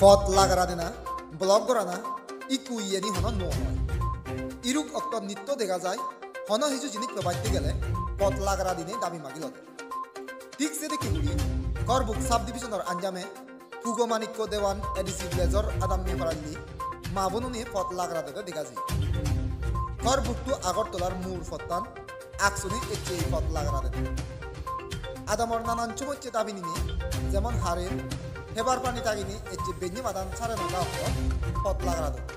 ফত লাগারা দেনা ব্লগ করা না ইকু ইয়েনি হন ন ইরুক অক্ত নৃত্য দেখা যায় হন হিজু জিনিস প্রবাইতে গেলে পথ লাগারা দিনে দাবি মাগিল ঠিক সে দেখি গুড়ি করবুক সাব ডিভিশনের আঞ্জামে ফুগো মানিক্য দেওয়ান এডিসি ব্লেজর আদাম মেহরাল্লি মাবনু নিয়ে পথ লাগারা দেবে দেখা যায়। করবুকটু আগরতলার মূল ফত্তান আকসুনি এচ্ছে এই পথ লাগারা দেবে আদামর নানান চুমচ্ছে দাবি নিয়ে যেমন হারের হেবার পানি তাগিনি এচ্ছে বেঞ্জি মাদান সাড়ে নটা পথ লাগারা দেবে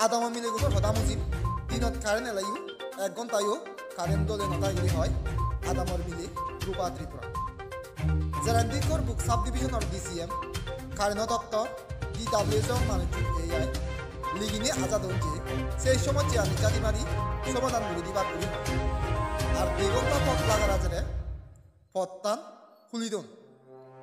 আদামা মিলে গুলো হদা মুজিব, দিনত কারেন্ট এলাইও এক ঘন্টায়ও কারেন্ট দলে নটাগিরি হয় আদামর মিলে রূপা ত্রিপুরা জেরান্দিকর বুক সাব ডিভিশনের ডিসিএম কারেন্ট দপ্তর ডি ডাব্লিউএস মানুষ এআই লিগিনি আজাদ হচ্ছে সেই সময় চেয়ানি জাতি মারি সমাধান দিবার করি আর দুই পথ লাগার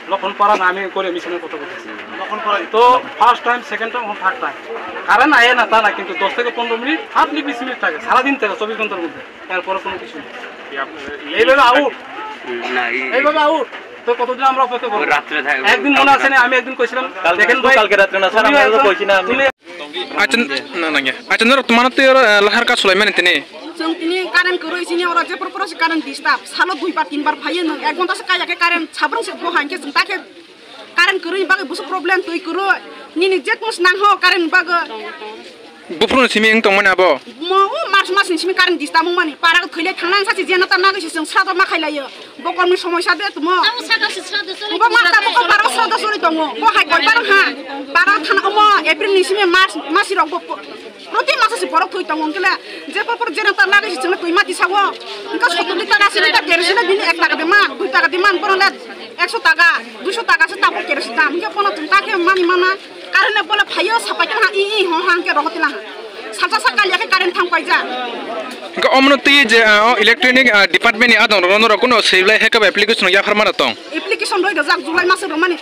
ভাড়া লক্ষণ পাড়া না আমি করে মিশনের কথা বলতেছি তো first time second time third time current আয়ে না তা না কিন্তু দশ থেকে পনেরো মিনিট হার্ডলি বিশ মিনিট থাকে সারাদিন থাকে চব্বিশ ঘণ্টার মধ্যে। এরপরে কোনো কিছু নেই। এইভাবে আউট। এই এইভাবে আউট। তো কতদিন আমরা অপেক্ষা ওই রাত্রে থাকে একদিন মনে আছে না আমি একদিন কইছিলাম। দেখেন ভাই কালকে রাত্রে না স্যার আমরা কইছি না আপনি আচ্ছা না না আচ্ছা তোমার তো লাহার কাজ চলাই মানে তেনে जों दिनै कारेन्ट खौ इसिनि अरा जेफोर फरासि कारेन्ट डिस्टार्ब सालो दुइ बार तिन बार फायो नों एक घन्टासो कायाखै कारेन्ट साब्रंसो बहायनखे जों ताखे कारेन्ट खौ बागै बुसु प्रब्लेम तुइ खौ निनि जेक मुस नांहो कारेन्ट बागै बुफ्रुन सिमी एं तंमोन आबो म उ मार्च मासनि सिमी कारेन्ट डिस्टार्ब माने पाराखौ थैले थांनानै सासे जेना ता नागैसो जों सादा माखायलायो बकरनि समस्या दे तुम बबा माता बकल बारा सादा सरि दङ बहाय गय बारा हा बारा थाना अम एप्रिलनि सिमी मार्च 가시 보러 যে 원길래 제 তার লাগে সে 나가시 정말 토이마 디사고 সত্তর টাকা 다 가시 다 না 비니 এক টাকা দিমা দুই টাকা দিমান বলে একশো টাকা দুশো টাকা আছে তারপর কেরোসিন দাম হিংকে বলো তুমি তাকে মানি মানা কারণে বলে ভাইও সাপাইকে না ই ই হ্যাঁ হাঁকে রহতে না সাজা সাকালিয়াকে কারেন্ট থামপাই যা। অমনতি যে ইলেকট্রনিক ডিপার্টমেন্ট আ দন রন রকুন সেলাই হেক অ্যাপ্লিকেশন ইয়া ফারমানা তং অ্যাপ্লিকেশন রই গজা জুলাই মাসে রমানি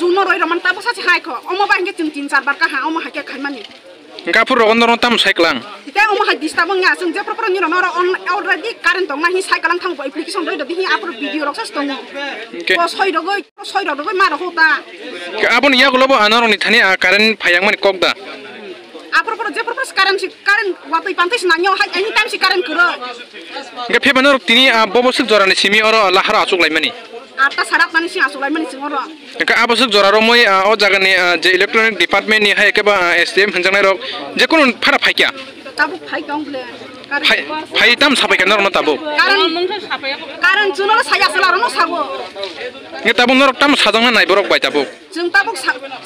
জুন রই রমান তাপসাছি হাইক অমবা হিংকে তিন তিন চারবার কা হা অমা হাকে डिपार्टमेंट आदन रन र कोनो सेबलाय हेकब एप्लीकेशन या फरमाना तंग एप्लिकेसन रहिरो जाक जुलाइ मास रमानि अ जुन रहिरो मान ताबो सासे हायख अम बा हिंगे तिन तिन चार बार का हा अम हाके खायमानि गाफुर रन रन ताम साइक्लां ते अम हाय दिस्ताबो ङा जों जे प्रपर निरो नर अलरेडी कारेन्ट दं माहि साइकेलां थांबो एप्लिकेसन रहिरो दिहि आपर भिडिअ रक्सस दङ Okay. अ सय रगै सय रगै मार होता आबन या गलबो अनारनि थानि कारेन्ट आता सडक मानिस आसुलाय मानिस मोर एका आवश्यक जरा रो मय ओ जागा ने जे इलेक्ट्रॉनिक डिपार्टमेंट ने हे के एसडीएम हन जानाय रो जे कोन फरा फाइका तब फाइका उले হাই দাম চাপাই কেন মই তাবো। কারণ তাবো নর তাম সাজানো নাই বরক বাই তাবো।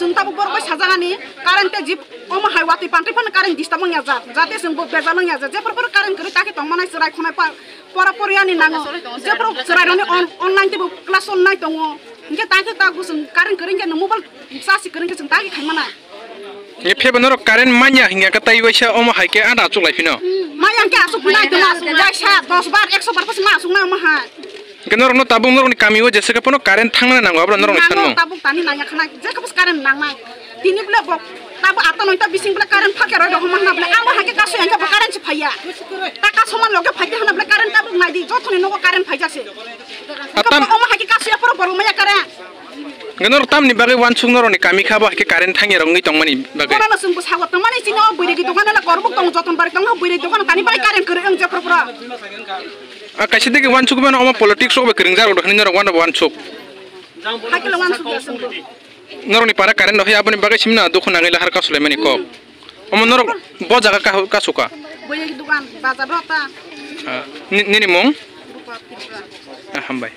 চিন্তাবো বরক সাজানি কারণ তে জিপ কম হাই ওয়াতি পান্ট্রি ফোন কারণ দিস্তাম ইয়াজা যাতে সিম বেজালো ইয়াজা যে পরপর কারণ করে তাকে তম মানাই সরাই খনাই পা পরপরিয়ানি নাঙ্গো যে পর সরাই রনি অনলাইন তে ক্লাস অনলাইন তো ইঙ্গে তাকে তাগু সিম কারণ করে ইঙ্গে মোবাইল সাসি করে ইঙ্গে সিম তাকে খাইমানা এফে বনর কারেন্ট মানিয়া হিঙ্গা কাতাই বৈসা অম হাইকে আনা চুলাই ফিনো। yang ke asup na gelas jai tabung kami wo jese kapono karen thang na nang abra nor ni tabung tani nanya yak na je karen nang mai. Tini bla bok tabu atan bising karen phake ro dohma na bla amba hake yang ka karen cipaya, ta kasu man loge phake na karen tabu ngai karen se hake ya poro karen. Enor tam ni bagi wan sungor ni kami kah ke karen thangi rongi tongmani bagi. Kalau langsung pas hawat tong mani sini awak buirik itu adalah korbuk tong jatun barik tong awak buirik itu kani bagi karen kering jauh perpura. Ah kasih dek wan sungku mana awak politik sok berkering jauh udah ni nara wan wan sung. Hakil wan sungku. Nara ni para karen loh ya ni bagi sini ada dukun angin lahar kasulai mani kok. Omong nara bawa jaga kah kasuka. Buirik itu kan bazar rata. Ah ni ni. Ah hambai.